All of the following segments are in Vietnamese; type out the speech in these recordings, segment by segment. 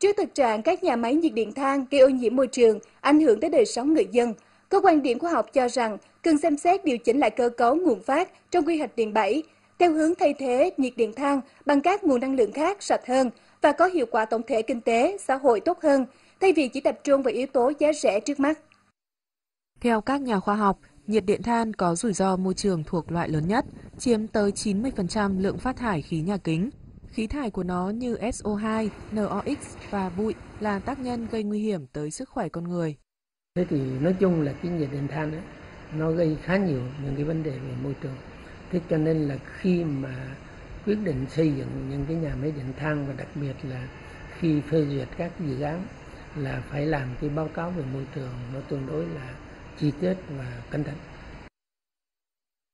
Trước thực trạng các nhà máy nhiệt điện than gây ô nhiễm môi trường, ảnh hưởng tới đời sống người dân, cơ quan điểm khoa học cho rằng cần xem xét điều chỉnh lại cơ cấu nguồn phát trong quy hoạch điện 7, theo hướng thay thế nhiệt điện than bằng các nguồn năng lượng khác sạch hơn và có hiệu quả tổng thể kinh tế, xã hội tốt hơn, thay vì chỉ tập trung vào yếu tố giá rẻ trước mắt. Theo các nhà khoa học, nhiệt điện than có rủi ro môi trường thuộc loại lớn nhất, chiếm tới 90% lượng phát thải khí nhà kính. Khí thải của nó như SO2, NOx và bụi là tác nhân gây nguy hiểm tới sức khỏe con người. Thế thì nói chung là cái nhiệt điện than ấy, nó gây khá nhiều những cái vấn đề về môi trường. Thế cho nên là khi mà quyết định xây dựng những cái nhà máy điện than và đặc biệt là khi phê duyệt các dự án là phải làm cái báo cáo về môi trường nó tương đối là chi tiết và cẩn thận.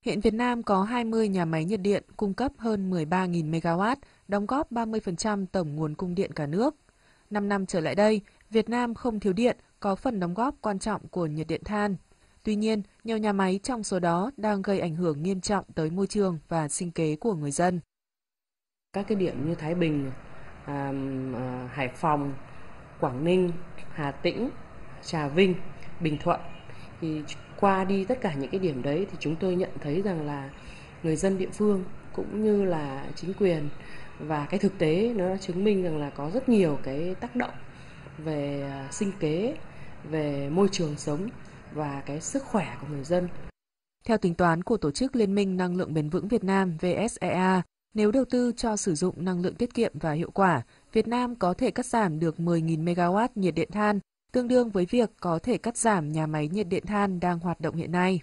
Hiện Việt Nam có 20 nhà máy nhiệt điện cung cấp hơn 13.000 MW, đóng góp 30% tổng nguồn cung điện cả nước. 5 năm trở lại đây, Việt Nam không thiếu điện, có phần đóng góp quan trọng của nhiệt điện than. Tuy nhiên, nhiều nhà máy trong số đó đang gây ảnh hưởng nghiêm trọng tới môi trường và sinh kế của người dân. Các cái điểm như Thái Bình, à, à, Hải Phòng, Quảng Ninh, Hà Tĩnh, Trà Vinh, Bình Thuận thì qua đi tất cả những cái điểm đấy thì chúng tôi nhận thấy rằng là người dân địa phương cũng như là chính quyền và cái thực tế nó chứng minh rằng là có rất nhiều cái tác động về à, sinh kế, về môi trường sống và cái sức khỏe của người dân. Theo tính toán của Tổ chức Liên minh Năng lượng Bền vững Việt Nam VSEA, nếu đầu tư cho sử dụng năng lượng tiết kiệm và hiệu quả, Việt Nam có thể cắt giảm được 10.000 MW nhiệt điện than, tương đương với việc có thể cắt giảm nhà máy nhiệt điện than đang hoạt động hiện nay.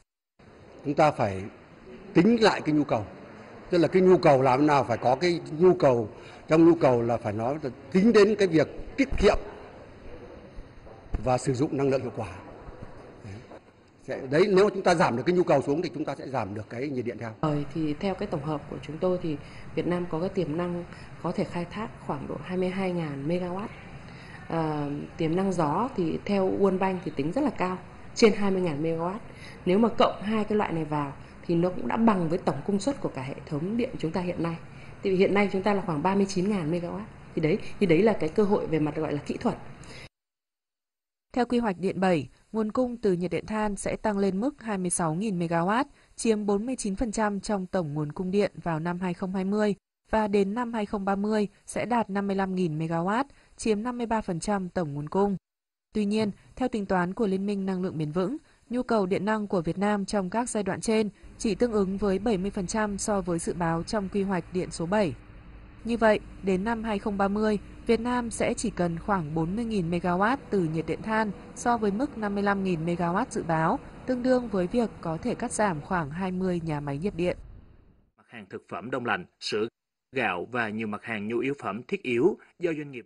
Chúng ta phải tính lại cái nhu cầu. Tức là cái nhu cầu làm nào phải có cái nhu cầu, trong nhu cầu là phải nói là tính đến cái việc tiết kiệm và sử dụng năng lượng hiệu quả. Đấy. đấy nếu chúng ta giảm được cái nhu cầu xuống thì chúng ta sẽ giảm được cái nhiệt điện theo. Rồi thì theo cái tổng hợp của chúng tôi thì Việt Nam có cái tiềm năng có thể khai thác khoảng độ 22.000 MW uh, tiềm năng gió thì theo World Bank thì tính rất là cao, trên 20.000 MW. Nếu mà cộng hai cái loại này vào thì nó cũng đã bằng với tổng công suất của cả hệ thống điện chúng ta hiện nay. Thì hiện nay chúng ta là khoảng 39.000 MW. Thì đấy thì đấy là cái cơ hội về mặt gọi là kỹ thuật. Theo quy hoạch điện 7, nguồn cung từ nhiệt điện than sẽ tăng lên mức 26.000 MW, chiếm 49% trong tổng nguồn cung điện vào năm 2020 và đến năm 2030 sẽ đạt 55.000 MW, chiếm 53% tổng nguồn cung. Tuy nhiên, theo tính toán của Liên minh Năng lượng Bền vững, nhu cầu điện năng của Việt Nam trong các giai đoạn trên chỉ tương ứng với 70% so với dự báo trong quy hoạch điện số 7. Như vậy, đến năm 2030, Việt Nam sẽ chỉ cần khoảng 40.000 MW từ nhiệt điện than so với mức 55.000 MW dự báo, tương đương với việc có thể cắt giảm khoảng 20 nhà máy nhiệt điện. Mặt hàng thực phẩm đông lạnh, sữa, gạo và nhiều mặt hàng nhu yếu phẩm thiết yếu do doanh nghiệp